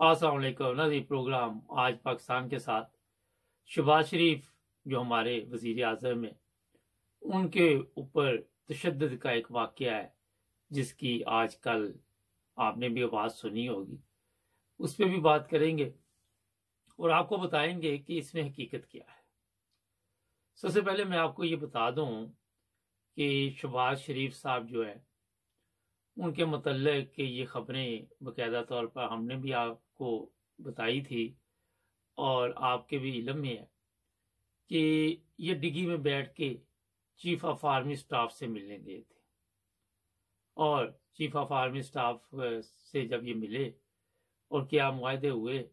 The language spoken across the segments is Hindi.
असलम नजी प्रोग्राम आज पाकिस्तान के साथ शबाज शरीफ, जो हमारे वज़ीर अजम है, उनके ऊपर तशद का एक वाक़ है, जिसकी आज कल आपने भी आवाज़ सुनी होगी। उस पर भी बात करेंगे और आपको बताएँगे कि इसमें हकीकत क्या है। सबसे पहले मैं आपको ये बता दूँ कि शबाज शरीफ साहब जो है उनके मतलब कि ये खबरें बाकायदा तौर पर हमने भी आपको बताई थी और आपके भी इलम में है कि ये डिग्गी में बैठ के चीफ ऑफ़ आर्मी स्टाफ से मिलने गए थे। और चीफ ऑफ़ आर्मी स्टाफ से जब ये मिले और क्या मुआदे हुए,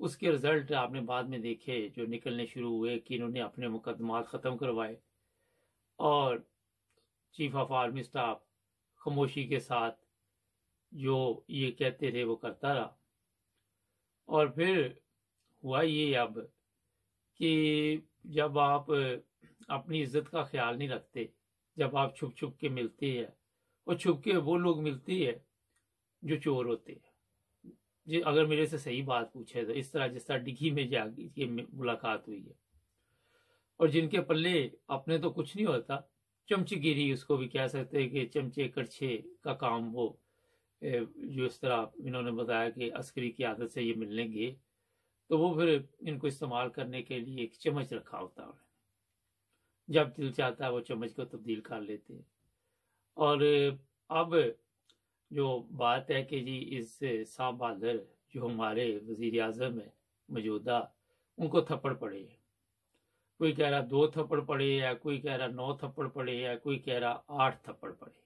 उसके रिज़ल्ट आपने बाद में देखे जो निकलने शुरू हुए कि इन्होंने अपने मुकदमात ख़त्म करवाए और चीफ ऑफ़ आर्मी स्टाफ खामोशी के साथ जो ये कहते थे वो करता रहा। और फिर हुआ ये अब कि जब आप अपनी इज़्ज़त का ख्याल नहीं रखते, जब आप छुप छुप के मिलते हैं, और छुप के वो लोग मिलते हैं जो चोर होते हैं। जी, अगर मेरे से सही बात पूछे तो इस तरह जिस तरह डिग्गी में जाके मुलाकात हुई है। और जिनके पल्ले अपने तो कुछ नहीं होता चमचगिरी उसको भी कह सकते हैं कि चमचे कड़छे का काम वो जो इस तरह इन्होंने बताया कि अस्करी की आदत से ये मिलने तो वो फिर इनको इस्तेमाल करने के लिए एक चम्मच रखा होता है। जब दिल चाहता है वो चम्मच को तब्दील कर लेते हैं। और अब जो बात है कि जी इस साहब बहादुर जो हमारे वज़ीर आज़म है, मौजूदा, उनको थप्पड़ पड़े कोई कह रहा दो थप्पड़ पड़े या कोई कह रहा नौ थप्पड़ पड़े या कोई कह रहा आठ थप्पड़ पड़े।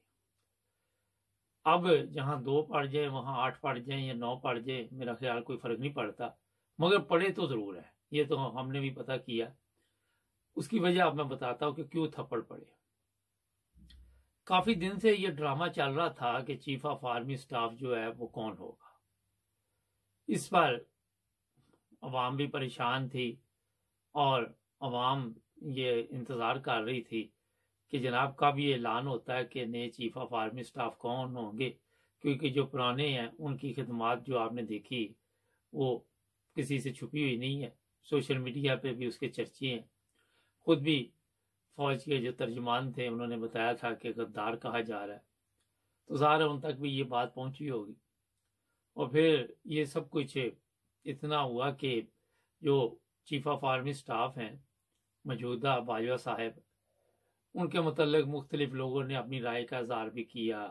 अब जहाँ दो पड़ जाए, वहाँ आठ पड़ जाए या नौ पड़ जाए, मेरा ख्याल कोई फ़र्क नहीं पड़ता। मगर पड़े तो ज़रूर है, ये तो हमने भी पता किया। उसकी वजह अब मैं बताता हूँ कि क्यों थप्पड़ पड़े। काफ़ी दिन से ये ड्रामा चल रहा था कि चीफ ऑफ़ आर्मी स्टाफ जो है, वो कौन होगा। इस पर अवाम भी परेशान थी और अवाम ये इंतज़ार कर रही थी कि जनाब कब ये ऐलान होता है कि नए चीफ ऑफ़ आर्मी स्टाफ कौन होंगे? क्योंकि जो पुराने हैं, उनकी खदमात जो आपने देखी, वो किसी से छुपी हुई नहीं है। सोशल मीडिया पे भी उसके चर्चे हैं। खुद भी फौज के जो तर्जमान थे, उन्होंने बताया था कि गद्दार कहा जा रहा है। तो ज़ाहिर उन तक भी ये बात पहुँची होगी। और फिर ये सब कुछ इतना हुआ कि जो चीफ ऑफ़ आर्मी स्टाफ हैं मौजूदा बाजवा साहब, उनके मतलब मुख्तलिफ़ लोगों ने अपनी राय का इजहार भी किया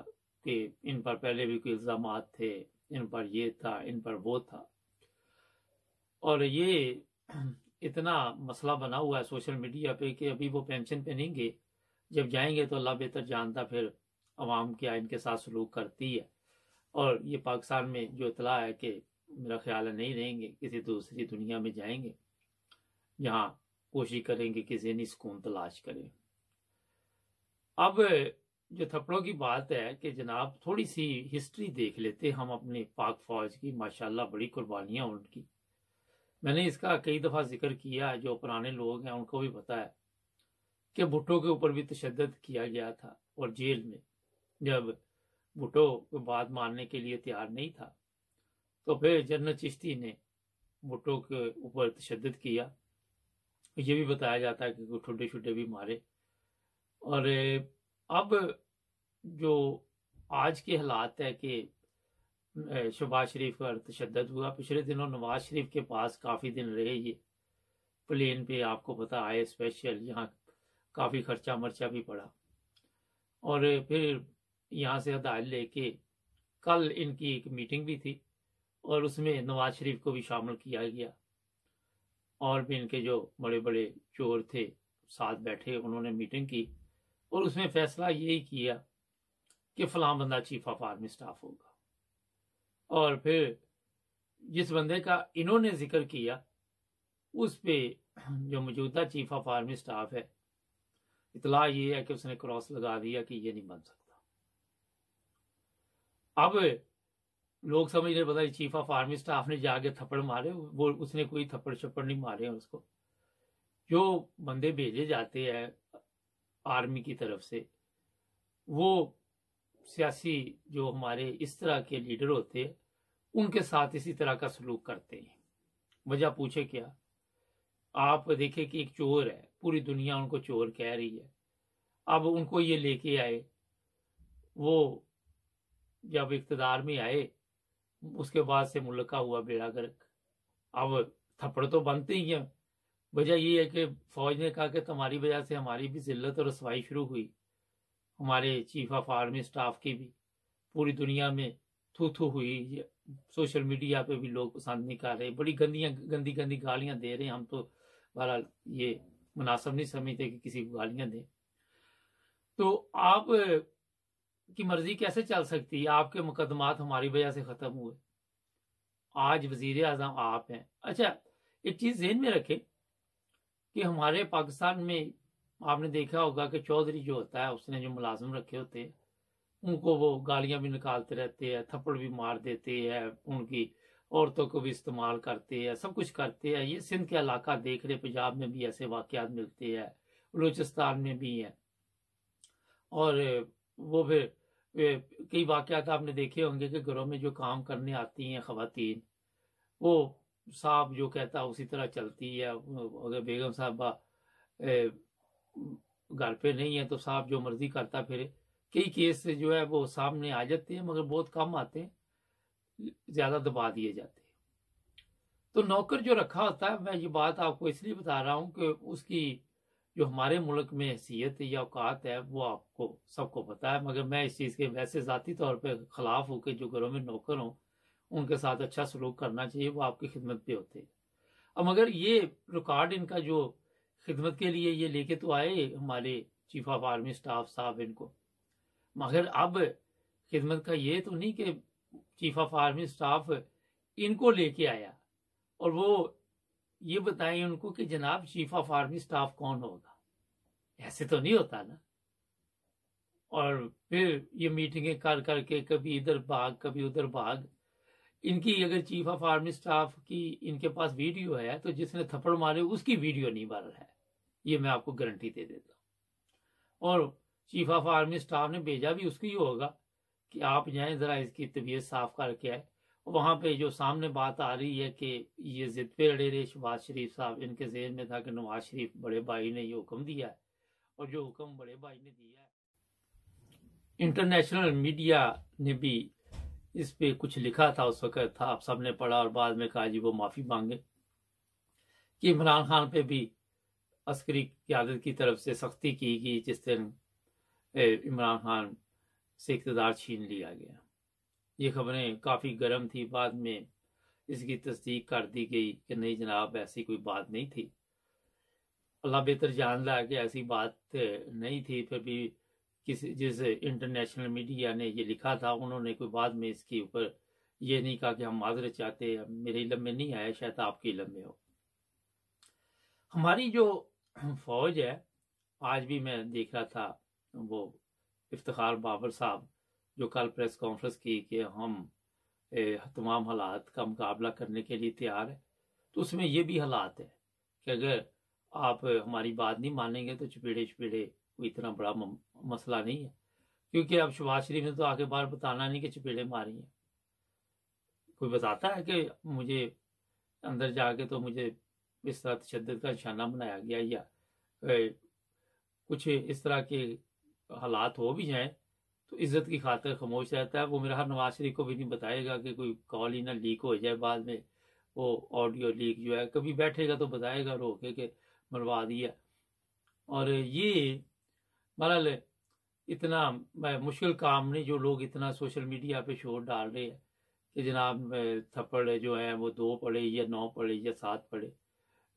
कि इन पर पहले भी कोई इल्ज़ाम थे, इन पर ये था, इन पर वो था। और ये इतना मसला बना हुआ है सोशल मीडिया पे कि अभी वो पेंशन पे नहीं गए जब जाएँगे तो अल्लाह बेहतर जानता फिर अवाम क्या इनके साथ सलूक करती है। और ये पाकिस्तान में जो इतला है कि मेरा ख्याल है नहीं रहेंगे, किसी दूसरी दुनिया में जाएँगे यहाँ कोशिश करेंगे कि जहनी सुकून तलाश करें। अब जो थप्पड़ों की बात है कि जनाब, थोड़ी सी हिस्ट्री देख लेते हम अपने पाक फौज की, माशाल्लाह बड़ी कुर्बानियाँ उनकी। मैंने इसका कई दफ़ा ज़िक्र किया, जो पुराने लोग हैं उनको भी पता है कि भुट्टो के ऊपर भी तशद किया गया था और जेल में, जब भुट्टो को बात मानने के लिए तैयार नहीं था तो फिर जनरल चिश्ती ने भुट्टो के ऊपर तशद किया। ये भी बताया जाता है कि कुछ ठुड्डे शुड्डे भी मारे। और अब जो आज के हालात है कि शहबाज शरीफ का तशद हुआ, पिछले दिनों नवाज़ शरीफ के पास काफ़ी दिन रहे ये। प्लेन पे आपको पता आए स्पेशल, यहाँ काफ़ी खर्चा मर्चा भी पड़ा। और फिर यहाँ से हदायत लेके कल इनकी एक मीटिंग भी थी और उसमें नवाज़ शरीफ को भी शामिल किया गया। और भी इनके जो बड़े बड़े चोर थे, साथ बैठे, उन्होंने मीटिंग की और उसमें फैसला यही किया कि फलां बंदा चीफ ऑफ़ आर्मी स्टाफ होगा। और फिर जिस बंदे का इन्होंने ज़िक्र किया, उस पे जो मौजूदा चीफ ऑफ़ आर्मी स्टाफ है, इतला ये है कि उसने क्रॉस लगा दिया कि ये नहीं बन सकता। अब लोग समझ रहे पता चीफ ऑफ़ आर्मी स्टाफ ने जाके थप्पड़ मारे, वो उसने कोई थप्पड़ छप्पड़ नहीं मारे उसको। जो बंदे भेजे जाते हैं आर्मी की तरफ़ से, वो सियासी जो हमारे इस तरह के लीडर होते हैं, उनके साथ इसी तरह का सलूक करते हैं। वजह पूछे क्या? आप देखे कि एक चोर है, पूरी दुनिया उनको चोर कह रही है। अब उनको ये लेके आए, वो जब इकतदार में आए उसके बाद से मुल्क हुआ बेड़ा गर्क। अब थप्पड़ तो बनते ही हैं। वजह ये है कि फौज ने कहा कि तुम्हारी वजह से हमारी भी जिल्लत और रसवाई शुरू हुई। हमारे चीफ ऑफ़ आर्मी स्टाफ की भी पूरी दुनिया में थू थू हुई। सोशल मीडिया पे भी लोग पसंद नहीं कर रहे। बड़ी गंदियाँ, गंदी गंदी गालियाँ दे रहे हैं हम तो। बहरहाल ये मुनासिब नहीं समझते कि किसी को गालियाँ दें। तो आप की मर्ज़ी कैसे चल सकती है? आपके मुकदमात हमारी वजह से खत्म हुए। आज वज़ीर आज़म आप हैं। अच्छा एक चीज़ जहन में रखें कि हमारे पाकिस्तान में आपने देखा होगा कि चौधरी जो होता है, उसने जो मुलाजिम रखे होते हैं, उनको वो गालियाँ भी निकालते रहते हैं, थप्पड़ भी मार देते हैं, उनकी औरतों को भी इस्तेमाल करते हैं, सब कुछ करते हैं। ये सिंध के इलाका देख रहे पंजाब में भी ऐसे वाकयात मिलते हैं, बलूचिस्तान में भी हैं। और वो फिर कई वाकयात आपने देखे होंगे कि घरों में जो काम करने आती हैं खातन वो साहब जो कहता है उसी तरह चलती है। अगर बेगम साहबा घर पे नहीं है तो साहब जो मर्ज़ी करता फिर। कई केस से जो है वो सामने आ जाते हैं, मगर बहुत कम आते हैं, ज़्यादा दबा दिए जाते हैं। तो नौकर जो रखा होता है, मैं ये बात आपको इसलिए बता रहा हूँ कि उसकी जो हमारे मुल्क में हैसियत या औकात है, वो आपको, सबको पता है। मगर मैं इस चीज़ के, वैसे ज़ाती तौर पर खिलाफ हूँ कि जो घरों में नौकर हों, उनके साथ अच्छा सलूक करना चाहिए, वो आपकी खिदमत पे होते हैं। अब मगर ये रिकॉर्ड इनका जो खिदमत के लिए ये लेके तो आए हमारे चीफ ऑफ़ आर्मी स्टाफ साहब इनको। मगर अब खिदमत का ये तो नहीं कि चीफ ऑफ़ आर्मी स्टाफ इनको लेके आया और वो ये बताएँ उनको कि जनाब चीफ ऑफ़ आर्मी स्टाफ कौन होगा? ऐसे तो नहीं होता ना। और फिर ये मीटिंगें कर, करके कभी इधर भाग, कभी उधर भाग। इनकी अगर चीफ ऑफ़ आर्मी स्टाफ की इनके पास वीडियो है तो जिसने थप्पड़ मारे, उसकी वीडियो नहीं बन रहा है। ये मैं आपको गारंटी दे देता हूँ। और चीफ ऑफ़ आर्मी स्टाफ ने भेजा भी उसकी ही होगा कि आप जाएँ, जरा इसकी तबीयत साफ़ करके आए। वहाँ पे जो सामने बात आ रही है कि ये जिद पे अड़े रहे शहबाज शरीफ साहब, इनके जहन में था कि नवाज़ शरीफ बड़े भाई ने ये हुक्म दिया है, और जो हुक्म बड़े भाई ने दिया है, इंटरनेशनल मीडिया ने भी इस पे कुछ लिखा था उस वक्त, था आप सबने पढ़ा और बाद में कहा जी वो माफ़ी मांगे, कि इमरान खान पे भी अस्करी क्यादत की तरफ़ से सख्ती की गई जिस दिन इमरान खान से इकतदार छीन लिया गया। ये खबरें काफ़ी गर्म थी, बाद में इसकी तस्दीक कर दी गई कि नहीं जनाब, ऐसी कोई बात नहीं थी। अल्लाह बेहतर जान ला कि ऐसी बात नहीं थी, फिर भी किसी, जिस इंटरनेशनल मीडिया ने ये लिखा था, उन्होंने कोई बाद में इसके ऊपर ये नहीं कहा कि हम माजरत चाहते मेरे इलम में नहीं आया, शायद आपके इलम में हो। हमारी जो फौज है, आज भी मैं देख रहा था, वो इफ्तार बाबर साहब जो कल प्रेस कॉन्फ्रेंस की कि हम तमाम हालात का मुकाबला करने के लिए तैयार है तो उसमें ये भी हालात है कि अगर आप हमारी बात नहीं मानेंगे तो चपेड़े चपेड़े कोई इतना बड़ा मसला नहीं है। क्योंकि अब शबाज शरीफ ने तो आगे बार बताना नहीं कि चपेड़े मारी हैं। कोई बताता है कि मुझे अंदर जाके तो मुझे इस तरह तशद का निशाना बनाया गया या कुछ इस तरह के हालात हो भी जाए तो इज़्ज़त की खातिर खामोश रहता है। वो मेरा हर नवाज़ शरीफ को भी नहीं बताएगा कि कोई कॉल ही ना लीक हो जाए बाद में। वो ऑडियो लीक जो है, कभी बैठेगा तो बताएगा रो के मरवा दिया। और ये बहरहाल इतना मुश्किल काम नहीं जो लोग इतना सोशल मीडिया पे शोर डाल रहे हैं कि जनाब थप्पड़ जो है, वो दो पड़े या नौ पड़े या सात पड़े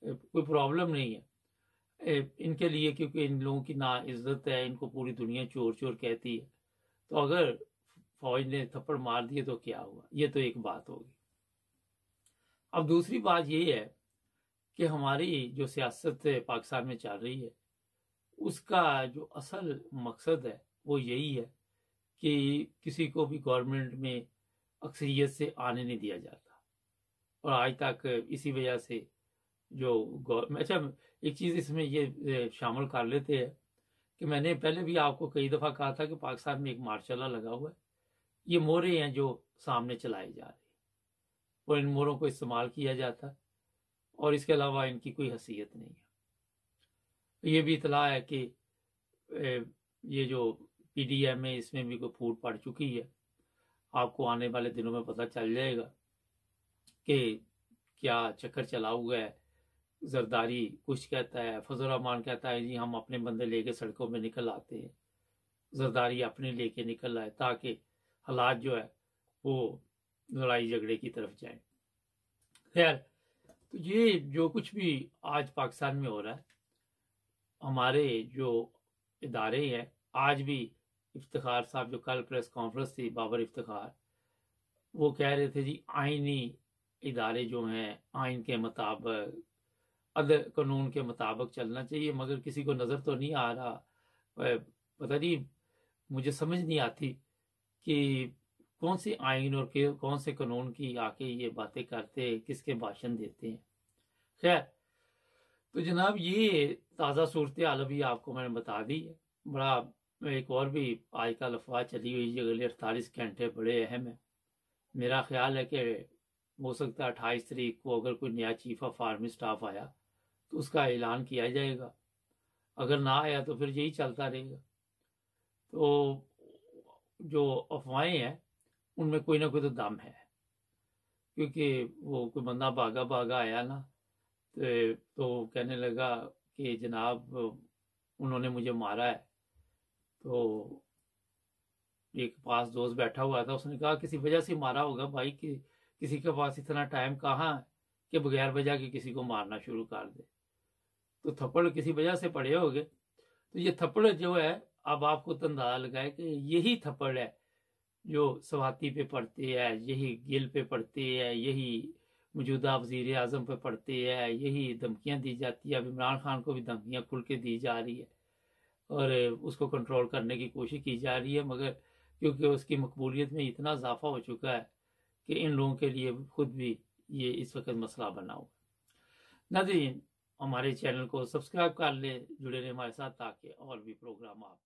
कोई प्रॉब्लम नहीं है। इनके लिए क्योंकि इन लोगों की ना इज़्ज़त है, इनको पूरी दुनिया चोर चोर कहती है। तो अगर फौज ने थप्पड़ मार दिए तो क्या हुआ? ये तो एक बात होगी। अब दूसरी बात ये है कि हमारी जो सियासत पाकिस्तान में चल रही है, उसका जो असल मकसद है, वो यही है कि किसी को भी गवर्नमेंट में अक्सरियत से आने नहीं दिया जाता। और आज तक इसी वजह से जो अच्छा एक चीज़ इसमें ये शामिल कर लेते हैं कि मैंने पहले भी आपको कई दफ़ा कहा था कि पाकिस्तान में एक मार्शाला लगा हुआ है। ये मोरे हैं जो सामने चलाए जा रहे और इन मोरों को इस्तेमाल किया जाता है और इसके अलावा इनकी कोई हसीियत नहीं है। ये भी इतला है कि ये जो पी पीडीएम है, इसमें भी कोई फूट पड़ चुकी है। आपको आने वाले दिनों में पता चल जाएगा कि क्या चक्कर चला हुआ है। जरदारी, कुछ कहता है, फजल रहमान कहता है, जी, हम अपने बंदे लेके सड़कों में निकल आते हैं। जरदारी अपने लेके निकल आए, ताकि हालात जो है, वो लड़ाई झगड़े की तरफ़ जाए। खैर तो ये जो कुछ भी आज पाकिस्तान में हो रहा है, हमारे जो इदारे हैं, आज भी इफ्तार साहब, जो कल प्रेस कॉन्फ्रेंस थी, बाबर इफ्तार वो कह रहे थे, जी आइनी इदारे जो हैं आइन के मुताबिक अदर कानून के मुताबिक चलना चाहिए, मगर किसी को नज़र तो नहीं आ रहा। पता नहीं, मुझे समझ नहीं आती कि कौन से आइन और के, कौन से कानून की आके ये बातें करते किसके भाषण देते हैं। खैर तो जनाब ये ताज़ा सूरत हाल अभी आपको मैंने बता दी। है बड़ा, एक और भी आज आजकल अफवाह चली हुई है, अगले अड़तालीस घंटे बड़े अहम है। मेरा ख्याल है कि हो सकता है अट्ठाईस तारीख को अगर कोई नया चीफ ऑफ़ आर्मी स्टाफ आया तो उसका ऐलान किया जाएगा। अगर ना आया तो फिर यही चलता रहेगा। तो जो अफवाहें हैं उनमें कोई ना कोई तो दम है। क्योंकि वो कोई बंदा भागा भागा आया ना तो, तो कहने लगा कि जनाब उन्होंने मुझे मारा है। तो एक पास दोस्त बैठा हुआ था उसने कहा किसी वजह से मारा होगा भाई? कि किसी के पास इतना टाइम कहाँ है कि बगैर वजह के किसी को मारना शुरू कर दे? तो थप्पड़ किसी वजह से पड़े हो गए तो ये थप्पड़ जो है, अब आपको तो अंदाज़ा लगाए कि यही थप्पड़ है जो स्वाति पे पड़ते है, यही गिल पे पड़ते है, यही मौजूदा वज़ीर आज़म पे पड़ते है, यही धमकियाँ दी जाती है। अब इमरान खान को भी धमकियाँ खुल के दी जा रही है और उसको कंट्रोल करने की कोशिश की जा रही है, मगर क्योंकि उसकी मकबूलियत में इतना इजाफा हो चुका है कि इन लोगों के लिए खुद भी ये इस वक्त मसला बना हुआ नादरीन हमारे चैनल को सब्सक्राइब कर ले, जुड़े रहे हमारे साथ ताकि और भी प्रोग्राम आप